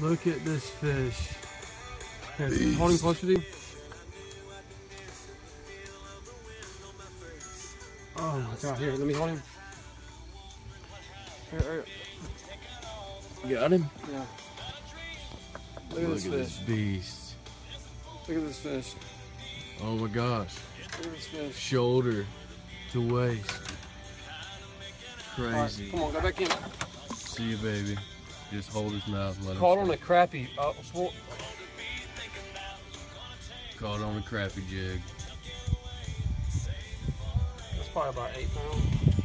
Look at this fish. Here, hold him closer to you. Oh my god, here, let me hold him. Here, here. Got him. Yeah. Look at this fish. beast. Look at this fish. Oh my gosh. Look at this fish. Shoulder to waist. All right, Crazy. come on, go back in. See you, baby. Just hold his mouth let Caught on a crappie. Uh, full, Caught on a crappie jig. that's probably about eight pounds.